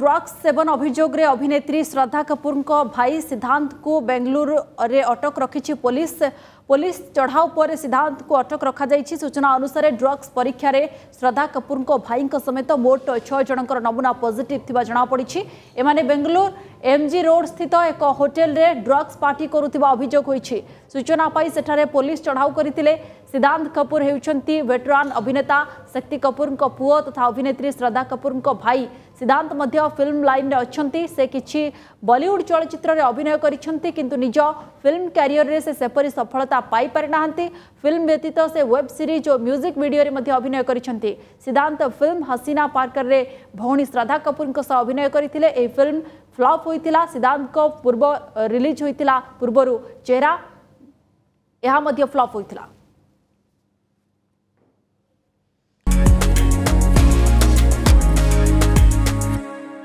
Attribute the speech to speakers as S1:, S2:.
S1: drugs seven अभोग अभिनेत्री श्रद्धा कपूर भाई सिद्धांत को बेंगलुरु रे अटक रखी पुलिस पुलिस चढ़ाव पर सिद्धांत को अटक रखा रखी सूचना अनुसार ड्रग्स परीक्षा रे श्रद्धा कपूर भाई समेत मोट छः जन नमूना पजिट जमापड़ी एम बेंगलुरु एम जि रोड स्थित एक होटेल ड्रग्स पार्टी करुवा अभोग सूचना पाई सेठे पुलिस चढ़ाऊ करते सिद्धांत कपूर होती भेटरान अभिनेता ଶକ୍ତି କପୁରଙ୍କ ପୁଅ ତଥା ଅଭିନେତ୍ରୀ ଶ୍ରଦ୍ଧା କପୁରଙ୍କ ଭାଇ ସିଦ୍ଧାନ୍ତ ମଧ୍ୟ ଫିଲ୍ମ ଲାଇନ୍ରେ ଅଛନ୍ତି ସେ କିଛି ବଲିଉଡ୍ ଚଳଚ୍ଚିତ୍ରରେ ଅଭିନୟ କରିଛନ୍ତି କିନ୍ତୁ ନିଜ ଫିଲ୍ମ କ୍ୟାରିୟରରେ ସେ ସେପରି ସଫଳତା ପାଇପାରିନାହାନ୍ତି ଫିଲ୍ମ ବ୍ୟତୀତ ସେ ୱେବ୍ ସିରିଜ୍ ଓ ମ୍ୟୁଜିକ୍ ଭିଡ଼ିଓରେ ମଧ୍ୟ ଅଭିନୟ କରିଛନ୍ତି ସିଦ୍ଧାନ୍ତ ଫିଲ୍ମ ହସିନା ପାର୍କରରେ ଭଉଣୀ ଶ୍ରଦ୍ଧା କପୁରଙ୍କ ସହ ଅଭିନୟ କରିଥିଲେ ଏହି ଫିଲ୍ମ ଫ୍ଲପ୍ ହୋଇଥିଲା ସିଦ୍ଧାନ୍ତଙ୍କ ପୂର୍ବ ରିଲିଜ୍ ହୋଇଥିଲା ପୂର୍ବରୁ ଚେହେରା ଏହା ମଧ୍ୟ ଫ୍ଲପ୍ ହୋଇଥିଲା